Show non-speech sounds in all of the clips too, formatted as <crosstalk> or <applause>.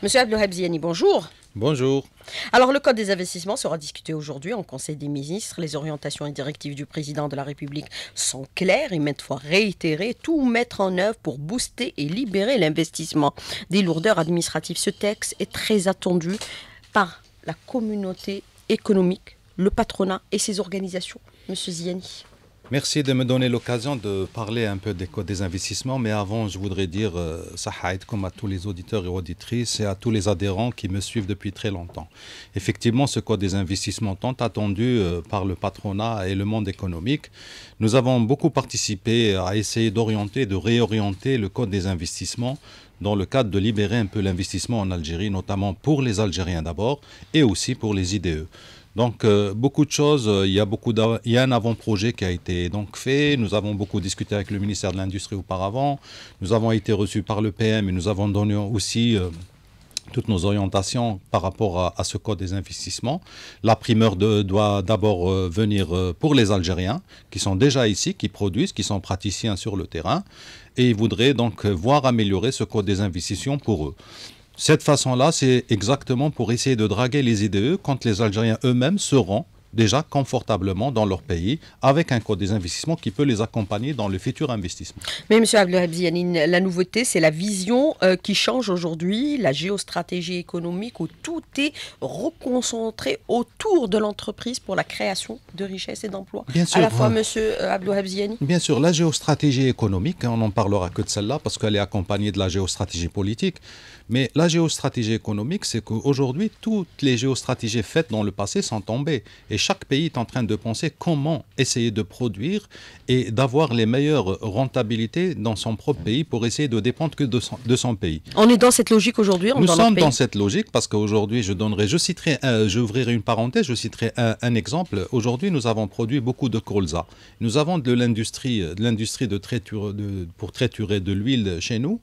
Monsieur Abdelhab Ziani, bonjour. Bonjour. Alors, le Code des investissements sera discuté aujourd'hui en Conseil des ministres. Les orientations et directives du président de la République sont claires et maintes fois réitérées. Tout mettre en œuvre pour booster et libérer l'investissement. Des lourdeurs administratives. Ce texte est très attendu par la communauté économique, le patronat et ses organisations. Monsieur Ziani. Merci de me donner l'occasion de parler un peu des codes des investissements, mais avant, je voudrais dire euh, comme à tous les auditeurs et auditrices et à tous les adhérents qui me suivent depuis très longtemps. Effectivement, ce code des investissements tant attendu euh, par le patronat et le monde économique, nous avons beaucoup participé à essayer d'orienter, de réorienter le code des investissements dans le cadre de libérer un peu l'investissement en Algérie, notamment pour les Algériens d'abord et aussi pour les IDE. Donc euh, beaucoup de choses, euh, il y a un avant-projet qui a été donc fait. Nous avons beaucoup discuté avec le ministère de l'Industrie auparavant. Nous avons été reçus par le PM et nous avons donné aussi euh, toutes nos orientations par rapport à, ce code des investissements. La primeur doit d'abord venir pour les Algériens qui sont déjà ici, qui produisent, qui sont praticiens sur le terrain, et ils voudraient donc voir améliorer ce code des investissements pour eux. Cette façon-là, c'est exactement pour essayer de draguer les IDE quand les Algériens eux-mêmes seront déjà confortablement dans leur pays avec un code des investissements qui peut les accompagner dans le futur investissement. Mais M. Abdelhabzi la nouveauté, c'est la vision euh, qui change aujourd'hui, la géostratégie économique où tout est reconcentré autour de l'entreprise pour la création de richesses et d'emplois. Bien sûr. À la fois, M. Abdelhabzi Bien sûr, la géostratégie économique, hein, on n'en parlera que de celle-là parce qu'elle est accompagnée de la géostratégie politique. Mais la géostratégie économique, c'est qu'aujourd'hui, toutes les géostratégies faites dans le passé sont tombées. Et chaque pays est en train de penser comment essayer de produire et d'avoir les meilleures rentabilités dans son propre pays pour essayer de dépendre que de son, pays. On est dans cette logique aujourd'hui Nous sommes dans cette logique parce qu'aujourd'hui, je donnerai, je citerai, j'ouvrirai une parenthèse, je citerai un, exemple. Aujourd'hui, nous avons produit beaucoup de colza. Nous avons de l'industrie, de l'industrie de, de pour traiturer de l'huile chez nous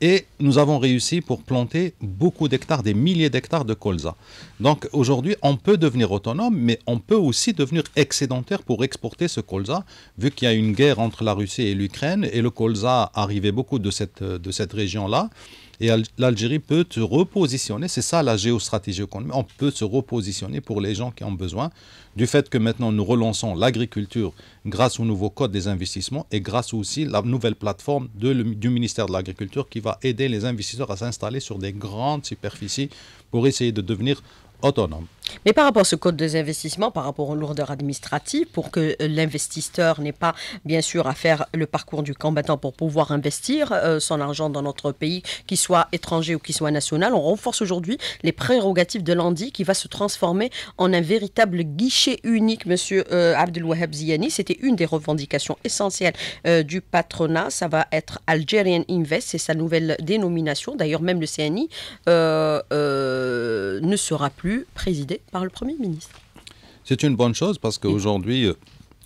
et nous avons réussi pour planter beaucoup d'hectares, des milliers d'hectares de colza. Donc aujourd'hui, on peut devenir autonome, mais on peut aussi devenir excédentaire pour exporter ce colza, vu qu'il y a une guerre entre la Russie et l'Ukraine, et le colza arrivait beaucoup de cette, de cette région-là. Et l'Algérie peut se repositionner, c'est ça la géostratégie économique, on peut se repositionner pour les gens qui ont besoin. Du fait que maintenant nous relançons l'agriculture grâce au nouveau code des investissements et grâce aussi à la nouvelle plateforme du ministère de l'Agriculture qui va aider les investisseurs à s'installer sur des grandes superficies pour essayer de devenir autonomes. Mais par rapport à ce code des investissements, par rapport aux lourdeurs administratives, pour que euh, l'investisseur n'ait pas, bien sûr, à faire le parcours du combattant pour pouvoir investir euh, son argent dans notre pays, qu'il soit étranger ou qu'il soit national, on renforce aujourd'hui les prérogatives de l'ANDI qui va se transformer en un véritable guichet unique, monsieur euh, Abdelwahab Ziani. C'était une des revendications essentielles du patronat. Ça va être Algerian Invest, c'est sa nouvelle dénomination. D'ailleurs, même le CNI ne sera plus présidé par le Premier ministre. C'est une bonne chose parce qu'aujourd'hui, euh,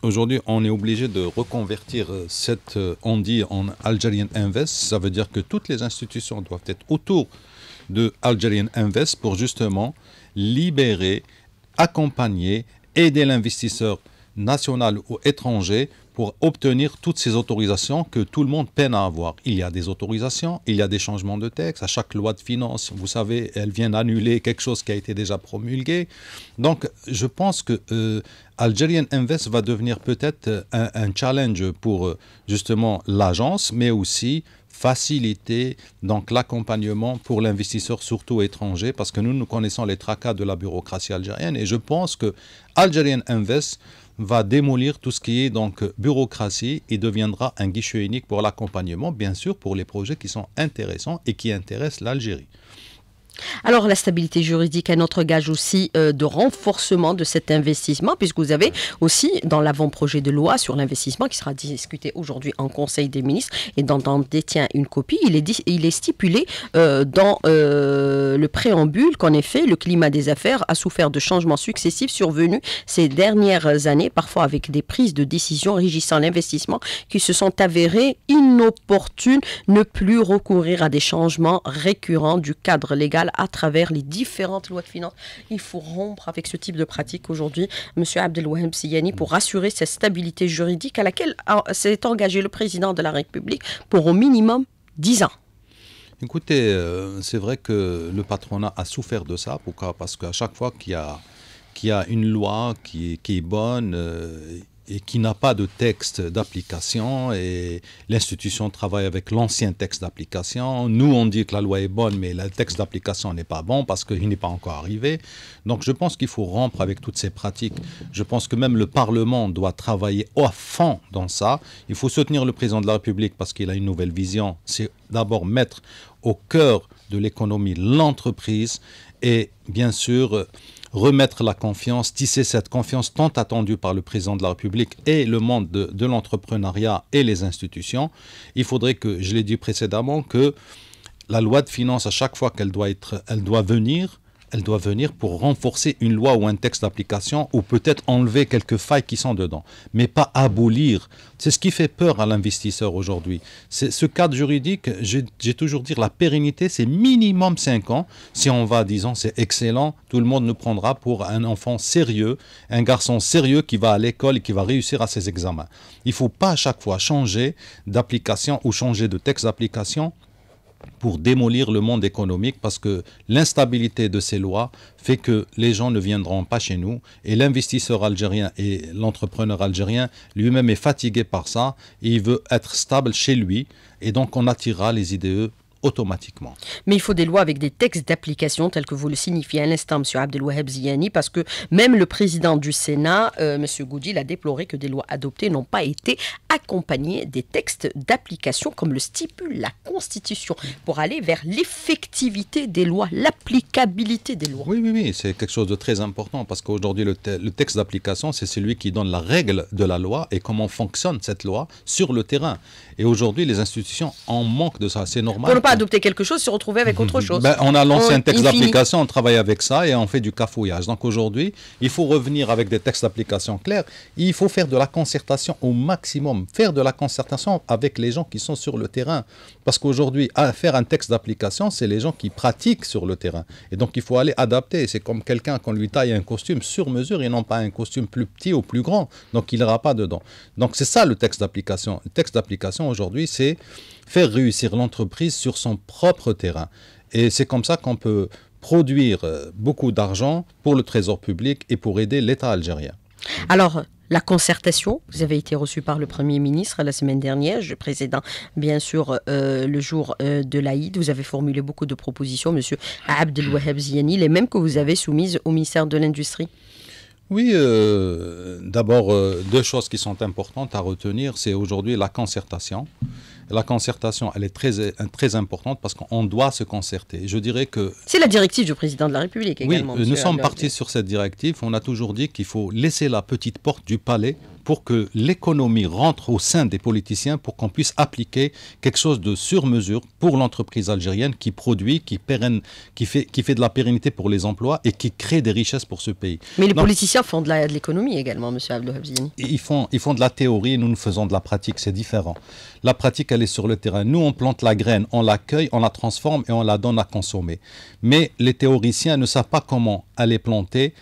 aujourd'hui, on est obligé de reconvertir euh, cette euh, on dit en Algerian Invest. Ça veut dire que toutes les institutions doivent être autour de Algerian Invest pour justement libérer, accompagner, aider l'investisseur national ou étranger pour obtenir toutes ces autorisations que tout le monde peine à avoir. Il y a des autorisations, il y a des changements de texte. À chaque loi de finances, vous savez, elle vient annuler quelque chose qui a été déjà promulgué. Donc, je pense que euh, Algerian Invest va devenir peut-être un, un, challenge pour euh, justement l'agence, mais aussi faciliter donc l'accompagnement pour l'investisseur surtout étranger parce que nous nous connaissons les tracas de la bureaucratie algérienne et je pense que Algerian Invest va démolir tout ce qui est donc bureaucratie et deviendra un guichet unique pour l'accompagnement, bien sûr pour les projets qui sont intéressants et qui intéressent l'Algérie. Alors la stabilité juridique est notre gage aussi euh, de renforcement de cet investissement, puisque vous avez aussi dans l'avant-projet de loi sur l'investissement qui sera discuté aujourd'hui en Conseil des ministres et dont on détient une copie, il est, stipulé euh, dans euh, le préambule qu'en effet le climat des affaires a souffert de changements successifs survenus ces dernières années, parfois avec des prises de décision régissant l'investissement qui se sont avérées inopportunes, ne plus recourir à des changements récurrents du cadre légal à travers les différentes lois de finances. Il faut rompre avec ce type de pratique aujourd'hui, M. Abdelwahab Siyani, pour assurer cette stabilité juridique à laquelle s'est engagé le président de la République pour au minimum 10 ans. Écoutez, euh, c'est vrai que le patronat a souffert de ça. Pourquoi? Parce qu'à chaque fois qu'il y a, qu'il y a une loi qui, qui est bonne, euh, et qui n'a pas de texte d'application et l'institution travaille avec l'ancien texte d'application. Nous, on dit que la loi est bonne, mais le texte d'application n'est pas bon parce qu'il n'est pas encore arrivé. Donc je pense qu'il faut rompre avec toutes ces pratiques. Je pense que même le Parlement doit travailler au fond dans ça. Il faut soutenir le président de la République parce qu'il a une nouvelle vision. C'est d'abord mettre au cœur de l'économie l'entreprise et bien sûr remettre la confiance, tisser cette confiance tant attendue par le président de la République et le monde de, l'entrepreneuriat et les institutions, il faudrait que, je l'ai dit précédemment, que la loi de finances, à chaque fois qu'elle doit, être, elle doit venir, elle doit venir pour renforcer une loi ou un texte d'application ou peut-être enlever quelques failles qui sont dedans, mais pas abolir. C'est ce qui fait peur à l'investisseur aujourd'hui. Ce cadre juridique, j'ai toujours dit, la pérennité, c'est minimum 5 ans. Si on va, disons, c'est excellent, tout le monde nous prendra pour un enfant sérieux, un garçon sérieux qui va à l'école et qui va réussir à ses examens. Il ne faut pas à chaque fois changer d'application ou changer de texte d'application pour démolir le monde économique parce que l'instabilité de ces lois fait que les gens ne viendront pas chez nous. Et l'investisseur algérien et l'entrepreneur algérien lui-même est fatigué par ça. Et il veut être stable chez lui. Et donc on attirera les IDE automatiquement. Mais il faut des lois avec des textes d'application tels que vous le signifiez à l'instant, M. Abdelwaheb Ziani, parce que même le président du Sénat, euh, M. Goudil, a déploré que des lois adoptées n'ont pas été accompagnées des textes d'application comme le stipule la Constitution pour aller vers l'effectivité des lois, l'applicabilité des lois. Oui, oui, oui, c'est quelque chose de très important parce qu'aujourd'hui, le, le texte d'application, c'est celui qui donne la règle de la loi et comment fonctionne cette loi sur le terrain. Et aujourd'hui, les institutions en manquent de ça. C'est normal adopter quelque chose, se retrouver avec autre <laughs> chose. Ben, on a lancé un texte d'application, on travaille avec ça et on fait du cafouillage. Donc aujourd'hui, il faut revenir avec des textes d'application clairs. Il faut faire de la concertation au maximum, faire de la concertation avec les gens qui sont sur le terrain. Parce qu'aujourd'hui, faire un texte d'application, c'est les gens qui pratiquent sur le terrain. Et donc il faut aller adapter. C'est comme quelqu'un qu'on lui taille un costume sur mesure et non pas un costume plus petit ou plus grand. Donc il n'ira pas dedans. Donc c'est ça le texte d'application. Le texte d'application aujourd'hui, c'est faire réussir l'entreprise sur son propre terrain. Et c'est comme ça qu'on peut produire euh, beaucoup d'argent pour le trésor public et pour aider l'État algérien. Alors, la concertation, vous avez été reçu par le Premier ministre la semaine dernière, je précédant bien sûr euh, le jour euh, de l'Aïd. Vous avez formulé beaucoup de propositions, Monsieur Abdelwaheb Ziani, les mêmes que vous avez soumises au ministère de l'Industrie. Oui, d'abord, deux choses qui sont importantes à retenir, c'est aujourd'hui la concertation la concertation, elle est très, très importante parce qu'on doit se concerter. Je dirais que... C'est la directive du président de la République également. Oui, nous sommes partis sur cette directive. On a toujours dit qu'il faut laisser la petite porte du palais pour que l'économie rentre au sein des politiciens pour qu'on puisse appliquer quelque chose de sur mesure pour l'entreprise algérienne qui produit, qui, pérenne, qui, fait, qui fait de la pérennité pour les emplois et qui crée des richesses pour ce pays. Mais les politiciens font de l'économie également, M. Abdelhabzini. Ils font, ils font de la théorie, nous nous faisons de la pratique, c'est différent. La pratique, elle est sur le terrain. Nous, on plante la graine, on l'accueille, on la transforme et on la donne à consommer. Mais les théoriciens ne savent pas comment aller planter,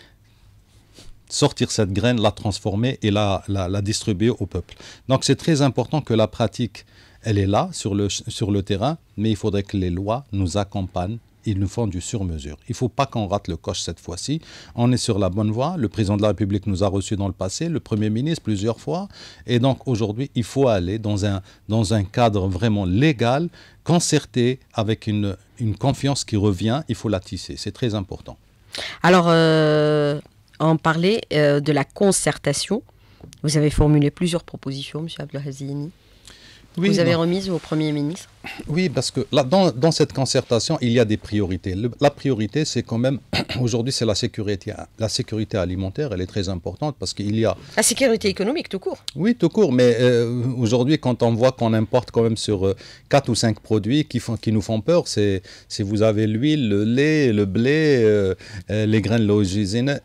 sortir cette graine, la transformer et la, la, distribuer au peuple. Donc c'est très important que la pratique, elle est là sur le, sur le terrain, mais il faudrait que les lois nous accompagnent. Ils nous font du sur-mesure. Il ne faut pas qu'on rate le coche cette fois-ci. On est sur la bonne voie. Le président de la République nous a reçus dans le passé, le Premier ministre plusieurs fois. Et donc aujourd'hui, il faut aller dans un, dans un cadre vraiment légal, concerté, avec une, une confiance qui revient. Il faut la tisser. C'est très important. Alors, euh, en parler euh, de la concertation. Vous avez formulé plusieurs propositions, M. Abdelhazini. vous avez remise au Premier ministre oui, parce que là, dans, dans, cette concertation, il y a des priorités. la priorité, c'est quand même, <clears throat> aujourd'hui, c'est la sécurité. La sécurité alimentaire, elle est très importante parce qu'il y a... La sécurité économique, tout court. Oui, tout court. Mais euh, aujourd'hui, quand on voit qu'on importe quand même sur euh, 4 ou 5 produits qui, font, qui nous font peur, c'est si vous avez l'huile, le lait, le blé, euh, euh les graines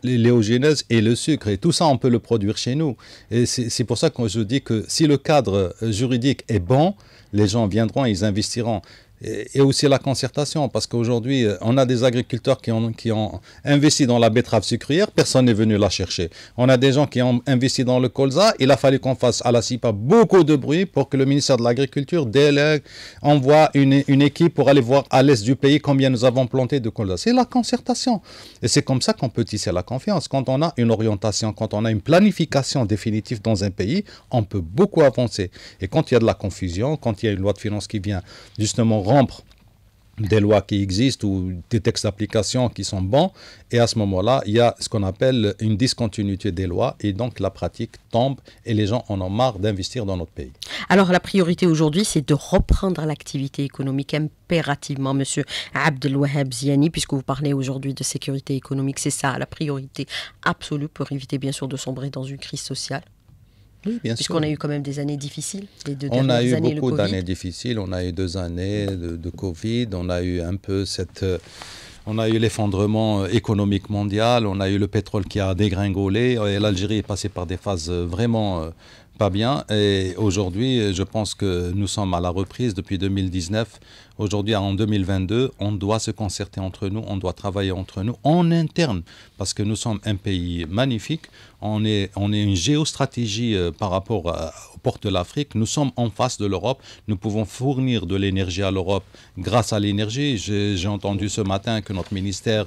léogineuses et le sucre. Et tout ça, on peut le produire chez nous. Et c'est pour ça que je dis que si le cadre juridique est bon, les gens viendront et ils investiront. Et, aussi la concertation, parce qu'aujourd'hui, euh, on a des agriculteurs qui ont, qui ont investi dans la betterave sucrière, personne n'est venu la chercher. On a des gens qui ont investi dans le colza, il a fallu qu'on fasse à la CIPA beaucoup de bruit pour que le ministère de l'Agriculture délègue, envoie une, une, équipe pour aller voir à l'est du pays combien nous avons planté de colza. C'est la concertation. Et c'est comme ça qu'on peut tisser la confiance. Quand on a une orientation, quand on a une planification définitive dans un pays, on peut beaucoup avancer. Et quand il y a de la confusion, quand il y a une loi de finances qui vient justement rompre des lois qui existent ou des textes d'application qui sont bons. Et à ce moment-là, il y a ce qu'on appelle une discontinuité des lois et donc la pratique tombe et les gens en ont marre d'investir dans notre pays. Alors la priorité aujourd'hui, c'est de reprendre l'activité économique impérativement, Monsieur Abdelwahab Ziani, puisque vous parlez aujourd'hui de sécurité économique. C'est ça la priorité absolue pour éviter bien sûr de sombrer dans une crise sociale. Oui, bien Puisqu'on a eu quand même des années difficiles. on a eu beaucoup d'années difficiles. On a eu deux années de, Covid. On a eu un peu cette. Euh, on a eu l'effondrement euh, économique mondial. On a eu le pétrole qui a dégringolé. Et l'Algérie est passée par des phases euh, vraiment pas bien. Et aujourd'hui, je pense que nous sommes à la reprise depuis 2019. Aujourd'hui, en 2022, on doit se concerter entre nous, on doit travailler entre nous en interne, parce que nous sommes un pays magnifique. On est, on est une géostratégie euh, par rapport aux portes de l'Afrique. Nous sommes en face de l'Europe. Nous pouvons fournir de l'énergie à l'Europe grâce à l'énergie. J'ai entendu ce matin que notre ministère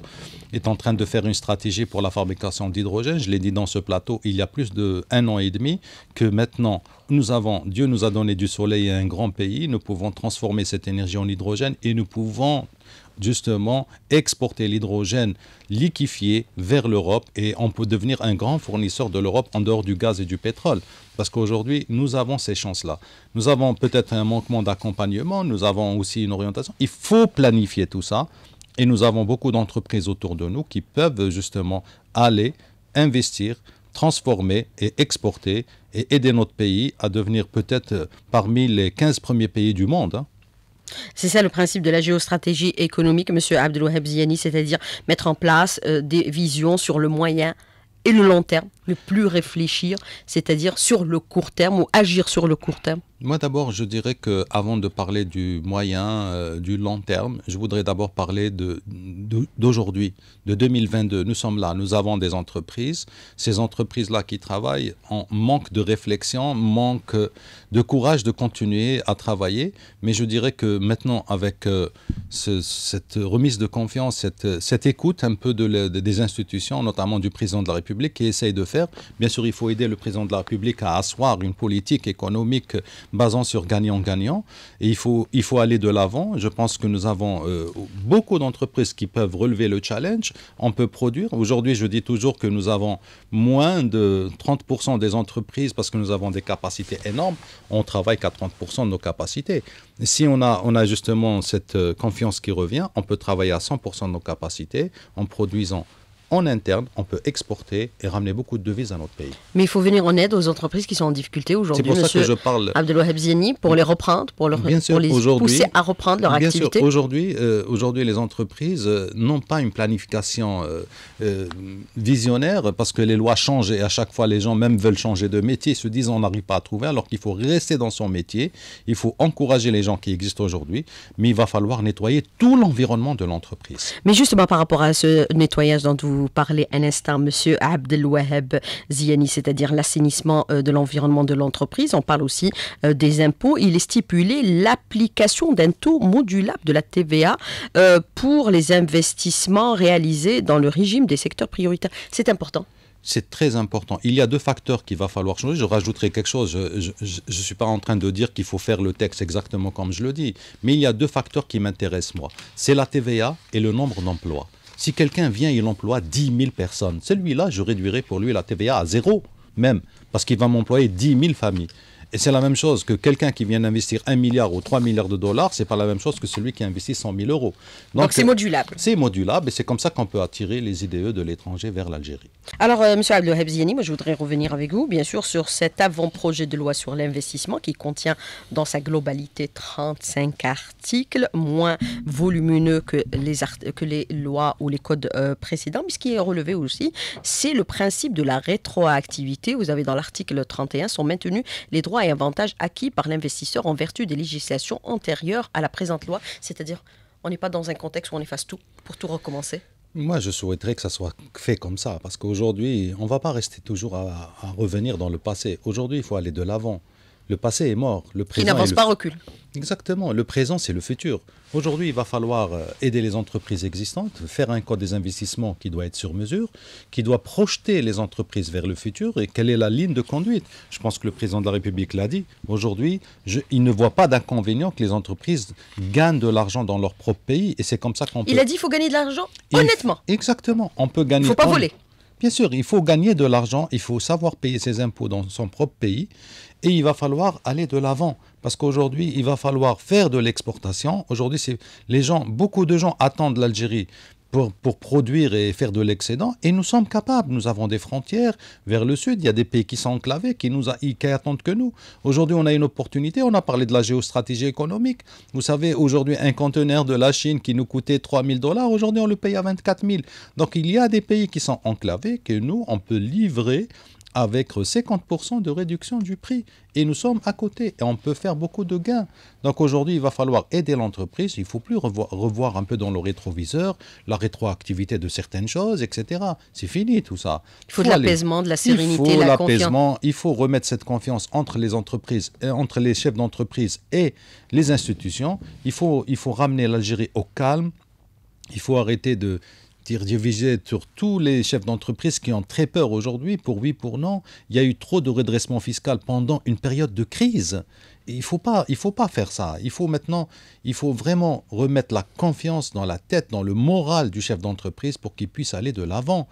est en train de faire une stratégie pour la fabrication d'hydrogène. Je l'ai dit dans ce plateau il y a plus d'un an et demi que maintenant nous avons, Dieu nous a donné du soleil et un grand pays. Nous pouvons transformer cette énergie en hydrogène et nous pouvons justement exporter l'hydrogène liquéfié vers l'Europe et on peut devenir un grand fournisseur de l'Europe en dehors du gaz et du pétrole. Parce qu'aujourd'hui, nous avons ces chances-là. Nous avons peut-être un manquement d'accompagnement, nous avons aussi une orientation. Il faut planifier tout ça et nous avons beaucoup d'entreprises autour de nous qui peuvent justement aller investir, transformer et exporter et aider notre pays à devenir peut-être parmi les 15 premiers pays du monde. Hein. C'est ça le principe de la géostratégie économique, M. Abdelouheb Ziani, c'est-à-dire mettre en place euh, des visions sur le moyen et le long terme, plus réfléchir, c'est-à-dire sur le court terme ou agir sur le court terme moi d'abord, je dirais que avant de parler du moyen, euh, du long terme, je voudrais d'abord parler d'aujourd'hui, de, de, 2022. Nous sommes là, nous avons des entreprises. Ces entreprises-là qui travaillent en manque de réflexion, manque de courage de continuer à travailler. Mais je dirais que maintenant, avec euh, cette remise de confiance, cette, cette écoute un peu de, des institutions, notamment du président de la République, qui essaye de faire, bien sûr, il faut aider le président de la République à asseoir une politique économique basant sur gagnant-gagnant. Et il faut, il faut aller de l'avant. Je pense que nous avons euh, beaucoup d'entreprises qui peuvent relever le challenge. On peut produire. Aujourd'hui, je dis toujours que nous avons moins de 30% des entreprises parce que nous avons des capacités énormes. On travaille qu'à 30% de nos capacités. si on a, on a justement cette euh, confiance qui revient, on peut travailler à 100% de nos capacités en produisant en interne, on peut exporter et ramener beaucoup de devises à notre pays. Mais il faut venir en aide aux entreprises qui sont en difficulté aujourd'hui. C'est pour ça que je parle. Abdelwahab Zieni, pour les reprendre, pour, leur, bien sûr, les pousser à reprendre leur bien activité. Sûr, aujourd'hui, euh, aujourd'hui, les entreprises euh, n'ont pas une planification euh, visionnaire parce que les lois changent et à chaque fois, les gens même veulent changer de métier, se disent on n'arrive pas à trouver, alors qu'il faut rester dans son métier. Il faut encourager les gens qui existent aujourd'hui, mais il va falloir nettoyer tout l'environnement de l'entreprise. Mais justement, par rapport à ce nettoyage dont vous vous parlez un instant, Monsieur Abdelwahab Ziani, c'est-à-dire l'assainissement euh, de l'environnement de l'entreprise. On parle aussi euh, des impôts. Il est stipulé l'application d'un taux modulable de la TVA euh, pour les investissements réalisés dans le régime des secteurs prioritaires. C'est important c'est très important. Il y a deux facteurs qu'il va falloir changer. Je rajouterai quelque chose. Je ne suis pas en train de dire qu'il faut faire le texte exactement comme je le dis. Mais il y a deux facteurs qui m'intéressent, moi. C'est la TVA et le nombre d'emplois. Si quelqu'un vient il emploie 10 000 personnes, celui-là, je réduirai pour lui la TVA à zéro, même, parce qu'il va m'employer 10 000 familles. Et c'est la même chose que quelqu'un qui vient d'investir 1 milliard ou 3 milliards de dollars, c'est pas la même chose que celui qui investit 100 000 euros. Donc c'est modulable. C'est modulable et c'est comme ça qu'on peut attirer les IDE de l'étranger vers l'Algérie. Alors, euh, M. Abdelheb moi je voudrais revenir avec vous, bien sûr, sur cet avant-projet de loi sur l'investissement qui contient dans sa globalité 35 articles, moins volumineux que les, que les lois ou les codes euh, précédents. Mais ce qui est relevé aussi, c'est le principe de la rétroactivité. Vous avez dans l'article 31 sont maintenus les droits droits et avantages acquis par l'investisseur en vertu des législations antérieures à la présente loi. C'est-à-dire, on n'est pas dans un contexte où on efface tout pour tout recommencer. Moi, je souhaiterais que ça soit fait comme ça, parce qu'aujourd'hui, on ne va pas rester toujours à, à revenir dans le passé. Aujourd'hui, il faut aller de l'avant. Le passé est mort. Le présent Qui n'avance pas recule. Exactement. Le présent, c'est le futur. Aujourd'hui, il va falloir euh, aider les entreprises existantes, faire un code des investissements qui doit être sur mesure, qui doit projeter les entreprises vers le futur et quelle est la ligne de conduite? Je pense que le président de la République l'a dit. Aujourd'hui, il ne voit pas d'inconvénient que les entreprises gagnent de l'argent dans leur propre pays et c'est comme ça qu'on peut. Il a dit qu'il faut gagner de l'argent honnêtement. Exactement. On peut gagner. Il ne faut pas voler. Bien sûr, il faut gagner de l'argent, il faut savoir payer ses impôts dans son propre pays et il va falloir aller de l'avant. Parce qu'aujourd'hui, il va falloir faire de l'exportation. Aujourd'hui, beaucoup de gens attendent l'Algérie pour, produire et faire de l'excédent. Et nous sommes capables. Nous avons des frontières vers le sud. Il y a des pays qui sont enclavés, qui, nous qui attendent que nous. Aujourd'hui, on a une opportunité. On a parlé de la géostratégie économique. Vous savez, aujourd'hui, un conteneur de la Chine qui nous coûtait 3 000 dollars, aujourd'hui, on le paye à 24 000. Donc, il y a des pays qui sont enclavés que nous, on peut livrer avec 50% de réduction du prix. Et nous sommes à côté et on peut faire beaucoup de gains. Donc aujourd'hui, il va falloir aider l'entreprise. Il ne faut plus revoir, un peu dans le rétroviseur la rétroactivité de certaines choses, etc. C'est fini tout ça. Il faut, de l'apaisement, de la sérénité, il faut l'apaisement. Il faut remettre cette confiance entre les entreprises, et entre les chefs d'entreprise et les institutions. Il faut, il faut ramener l'Algérie au calme. Il faut arrêter de dirigé sur tous les chefs d'entreprise qui ont très peur aujourd'hui, pour oui, pour non. Il y a eu trop de redressement fiscal pendant une période de crise. il ne faut, pas, faut pas faire ça. Il faut maintenant, il faut vraiment remettre la confiance dans la tête, dans le moral du chef d'entreprise pour qu'il puisse aller de l'avant.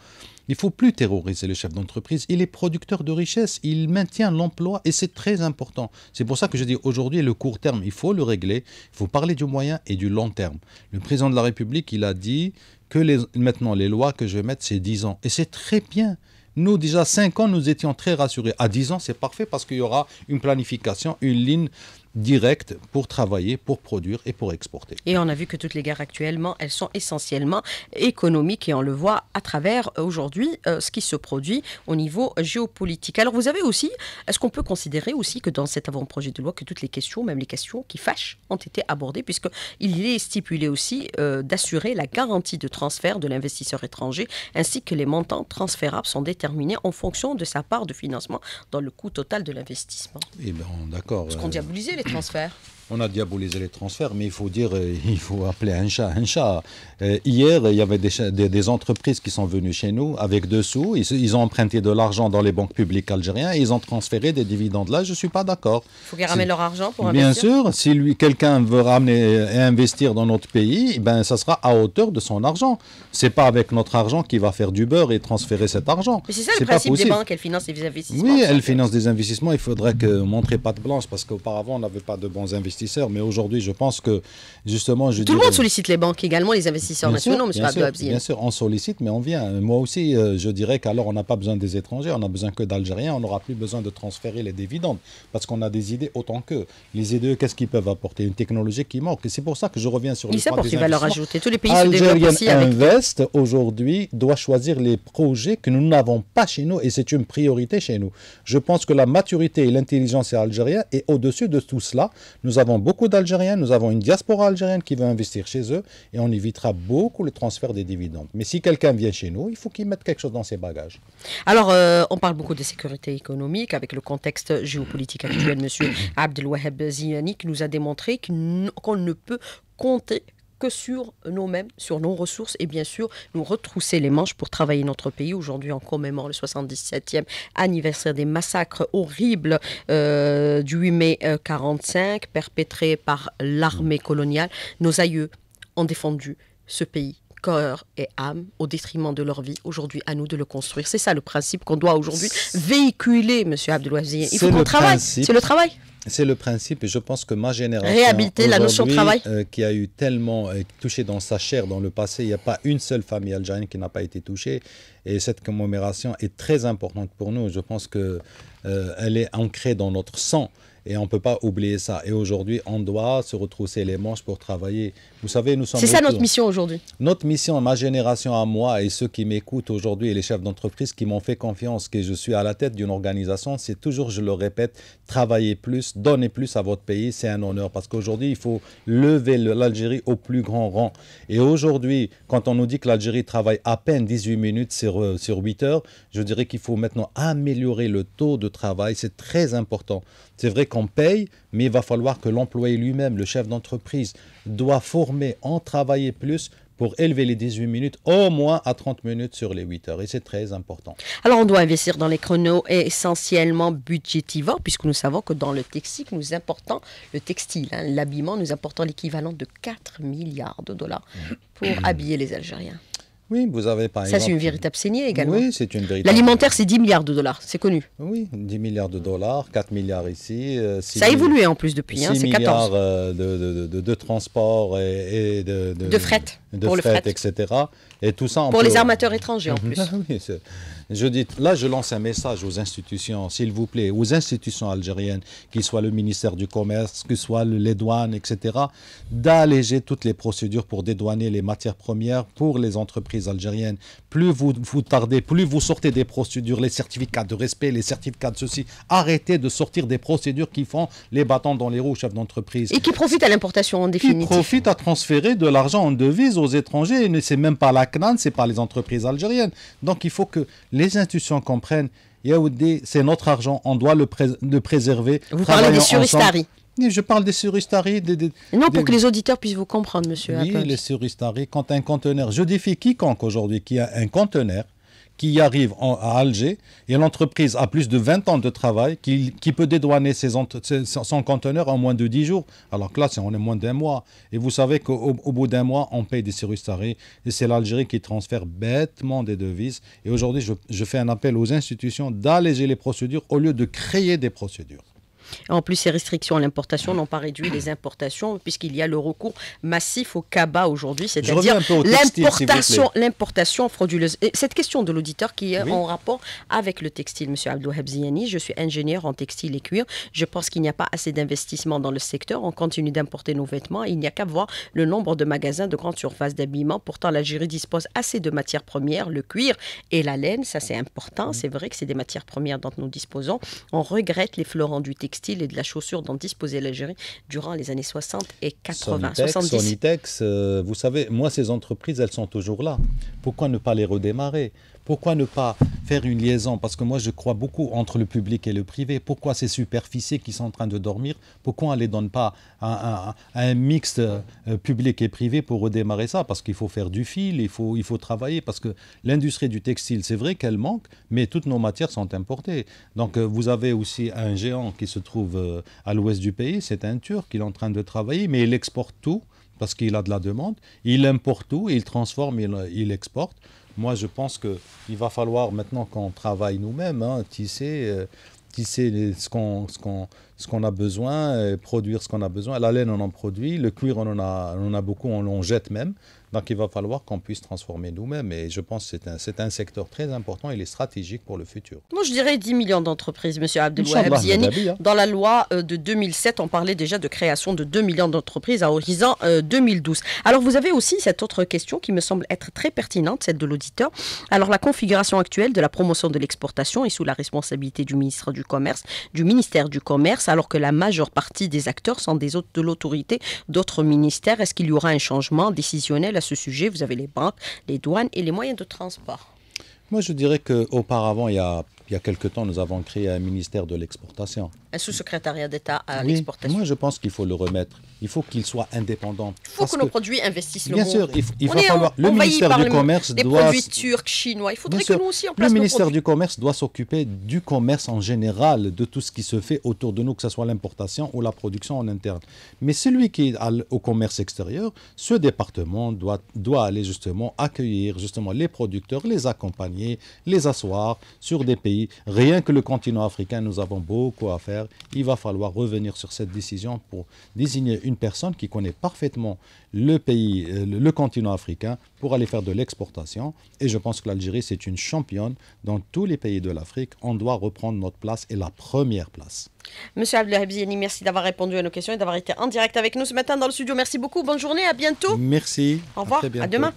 Il faut plus terroriser le chef d'entreprise. Il est producteur de richesse, il maintient l'emploi et c'est très important. C'est pour ça que je dis aujourd'hui le court terme, il faut le régler. Il faut parler du moyen et du long terme. Le président de la République, il a dit que maintenant les lois que je vais mettre, c'est 10 ans. Et c'est très bien. Nous, déjà 5 ans, nous étions très rassurés. À 10 ans, c'est parfait parce qu'il y aura une planification, une ligne directe pour travailler, pour produire et pour exporter. Et on a vu que toutes les guerres actuellement, elles sont essentiellement économiques et on le voit à travers euh, aujourd'hui euh, ce qui se produit au niveau géopolitique. Alors vous avez aussi, est-ce qu'on peut considérer aussi que dans cet avant-projet de loi, que toutes les questions, même les questions qui fâchent, ont été abordées puisqu'il est stipulé aussi euh, d'assurer la garantie de transfert de l'investisseur étranger ainsi que les montants transférables sont déterminés en fonction de sa part de financement dans le coût total de l'investissement? Eh bien, d'accord. Parce qu'on diabolisait les transferts on a diabolisé les transferts, mais il faut dire, euh, <laughs> il faut appeler un chat un chat. Euh, hier, il y avait des, entreprises qui sont venues chez nous avec deux sous. Ils, ont emprunté de l'argent dans les banques publiques algériennes et ils ont transféré des dividendes. Là, je ne suis pas d'accord. Il faut qu'ils ramènent leur argent pour investir. Bien sûr, si quelqu'un veut ramener et investir dans notre pays, ben, ça sera à hauteur de son argent. C'est pas avec notre argent qu'il va faire du beurre et transférer cet argent. Mais c'est ça le principe des banques, elles financent des investissements. Oui, elles financent des investissements. Il faudrait que montrer patte blanche parce qu'auparavant, on n'avait pas de bons investisseurs mais aujourd'hui, je pense que justement. Je Tout le monde sollicite les banques également, les investisseurs nationaux, M. Bien, bien sûr, on sollicite, mais on vient. Moi aussi, euh, je dirais qu'alors, on n'a pas besoin des étrangers, on n'a besoin que d'Algériens, on n'aura plus besoin de transférer les dividendes, parce qu'on a des idées autant qu'eux. Les idées, qu'est-ce qu'ils peuvent apporter? Une technologie qui manque. Et c'est pour ça que je reviens sur le point des valeur ajoutée. Tous les pays se développent aussi avec... Invest, aujourd'hui, doit choisir les projets que nous n'avons pas chez nous, et c'est une priorité chez nous. Je pense que la maturité et l'intelligence algérienne, et au-dessus de tout cela, nous avons beaucoup d'Algériens, nous avons une diaspora algérienne qui veut investir chez eux et on évitera beaucoup le transfert des dividendes. Mais si quelqu'un vient chez nous, il faut qu'il mette quelque chose dans ses bagages. Alors, euh, on parle beaucoup de sécurité économique avec le contexte géopolitique actuel. Monsieur <coughs> Abdelwaheb Ziani qui nous a démontré qu'on ne peut compter que sur nous-mêmes, sur nos ressources et bien sûr nous retrousser les manches pour travailler notre pays. Aujourd'hui, en commémorant le 77e anniversaire des massacres horribles euh, du 8 mai 1945 euh, perpétrés par l'armée coloniale, nos aïeux ont défendu ce pays corps et âme au détriment de leur vie. Aujourd'hui, à nous de le construire. C'est ça le principe qu'on doit aujourd'hui véhiculer, Monsieur Abdelouazier. Il faut qu'on travaille. C'est le travail. C'est le principe et je pense que ma génération, réhabiliter la notion de travail, euh, qui a eu tellement euh, touché dans sa chair dans le passé, il n'y a pas une seule famille algérienne qui n'a pas été touchée. Et cette commémoration est très importante pour nous. Je pense que euh, est ancrée dans notre sang Et on ne peut pas oublier ça. Et aujourd'hui, on doit se retrousser les manches pour travailler. Vous savez, nous sommes. C'est ça notre mission aujourd'hui. Notre mission, ma génération à moi et ceux qui m'écoutent aujourd'hui et les chefs d'entreprise qui m'ont fait confiance, que je suis à la tête d'une organisation, c'est toujours, je le répète, travailler plus, donner plus à votre pays, c'est un honneur. Parce qu'aujourd'hui, il faut lever l'Algérie au plus grand rang. Et aujourd'hui, quand on nous dit que l'Algérie travaille à peine 18 minutes sur, euh, sur 8 heures, je dirais qu'il faut maintenant améliorer le taux de travail. C'est très important. C'est vrai qu'on paye, mais il va falloir que l'employé lui-même, le chef d'entreprise, doit former, en travailler plus pour élever les 18 minutes au moins à 30 minutes sur les 8 heures. Et c'est très important. Alors, on doit investir dans les chronos essentiellement budgétivants, puisque nous savons que dans le textile, nous importons le textile, hein, l'habillement, nous importons l'équivalent de 4 milliards de dollars pour habiller les Algériens. Oui, vous avez par exemple. Ça, c'est une véritable saignée également. Oui, c'est une véritable. L'alimentaire, c'est 10 milliards de dollars, c'est connu. Oui, 10 milliards de dollars, 4 milliards ici. Euh, ça a évolué en plus depuis, hein, c'est 14. milliards euh, de, de, de, transport et, de, de, fret, de pour fret, le fret, etc. Et tout ça. Pour les armateurs étrangers en plus. <laughs> oui, je dis, là, je lance un message aux institutions, s'il vous plaît, aux institutions algériennes, qu'il soit le ministère du Commerce, que soit les douanes, etc., d'alléger toutes les procédures pour dédouaner les matières premières pour les entreprises algériennes. Plus vous, vous tardez, plus vous sortez des procédures, les certificats de respect, les certificats de ceci, arrêtez de sortir des procédures qui font les bâtons dans les roues aux chefs d'entreprise. Et qui profitent à l'importation en définitive. Qui profitent à transférer de l'argent en devise aux étrangers. Et c'est même pas la CNAN, c'est pas les entreprises algériennes. Donc il faut que les institutions comprennent, c'est notre argent, on doit le, préserver. Vous parlez des suristaries je parle des suristaries. non, pour que les auditeurs puissent vous comprendre, monsieur. Oui, les suristaries, quand un conteneur, je défie quiconque aujourd'hui qui a un conteneur qui arrive à Alger et l'entreprise a plus de 20 ans de travail qui, peut dédouaner son conteneur en moins de 10 jours. Alors que là, c'est en moins d'un mois. Et vous savez qu'au bout d'un mois, on paye des tarifs et c'est l'Algérie qui transfère bêtement des devises. Et aujourd'hui, je fais un appel aux institutions d'alléger les procédures au lieu de créer des procédures. En plus, ces restrictions à l'importation n'ont pas réduit les importations, puisqu'il y a le recours massif au cabas aujourd'hui, c'est-à-dire l'importation, l'importation frauduleuse. cette question de l'auditeur qui est en rapport avec le textile, Monsieur Abdou Habziani, je suis ingénieur en textile et cuir. Je pense qu'il n'y a pas assez d'investissement dans le secteur. On continue d'importer nos vêtements. Il n'y a qu'à voir le nombre de magasins de grande surface d'habillement. Pourtant, l'Algérie dispose assez de matières premières, le cuir et la laine. Ça, c'est important. C'est vrai que c'est des matières premières dont nous disposons. On regrette les fleurons du textile et de la chaussure dont disposait l'Algérie durant les années 60 et 80. Sonitex, 70. Sonitex euh, vous savez, moi, ces entreprises, elles sont toujours là. Pourquoi ne pas les redémarrer? Pourquoi ne pas faire une liaison? Parce que moi, je crois beaucoup entre le public et le privé. Pourquoi ces superficies qui sont en train de dormir, pourquoi on ne les donne pas à, un mixte euh, public et privé pour redémarrer ça? Parce qu'il faut faire du fil, il faut, il faut travailler. Parce que l'industrie du textile, c'est vrai qu'elle manque, mais toutes nos matières sont importées. Donc, euh, vous avez aussi un géant qui se trouve euh, à l'ouest du pays, c'est un Turc, il est en train de travailler, mais il exporte tout parce qu'il a de la demande. Il importe tout, il transforme, il exporte. Moi, je pense qu'il va falloir maintenant qu'on travaille nous-mêmes, hein, tisser, euh, tisser ce qu'on a besoin, produire ce qu'on a besoin. La laine, on en produit, le cuir, on en a, on en a beaucoup, on en jette même. Donc il va falloir qu'on puisse transformer nous-mêmes. Et je pense que c'est un, un, secteur très important, il est stratégique pour le futur. Moi, je dirais 10 millions d'entreprises, M. Abdelouahab Ziani. Hein. Dans la loi euh, de 2007, on parlait déjà de création de 2 millions d'entreprises à horizon 2012. Euh, Alors vous avez aussi cette autre question qui me semble être très pertinente, celle de l'auditeur. Alors la configuration actuelle de la promotion de l'exportation est sous la responsabilité du ministre du Commerce, du ministère du Commerce alors que la majeure partie des acteurs sont des autres de l'autorité d'autres ministères. Est-ce qu'il y aura un changement décisionnel à ce sujet Vous avez les banques, les douanes et les moyens de transport. Moi, je dirais qu'auparavant, il y a il y a quelque temps, nous avons créé un ministère de l'exportation. Un sous-secrétariat d'État à l'exportation. Moi, je pense qu'il faut le remettre. Il faut qu'il soit indépendant. Il faut que, nos produits investissent Bien sûr, il, va falloir. Le ministère du Commerce doit. produits turcs, chinois. Il faudrait que nous aussi en place Le ministère du Commerce doit s'occuper du commerce en général, de tout ce qui se fait autour de nous, que ce soit l'importation ou la production en interne. Mais celui qui est au commerce extérieur, ce département doit, doit aller justement accueillir justement les producteurs, les accompagner, les asseoir sur des pays Rien que le continent africain, nous avons beaucoup à faire. Il va falloir revenir sur cette décision pour désigner une personne qui connaît parfaitement le pays, euh, le continent africain pour aller faire de l'exportation. Et je pense que l'Algérie, c'est une championne dans tous les pays de l'Afrique. On doit reprendre notre place et la première place. Monsieur Abdelhabziani, merci d'avoir répondu à nos questions et d'avoir été en direct avec nous ce matin dans le studio. Merci beaucoup. Bonne journée. À bientôt. Merci. Au revoir. à demain.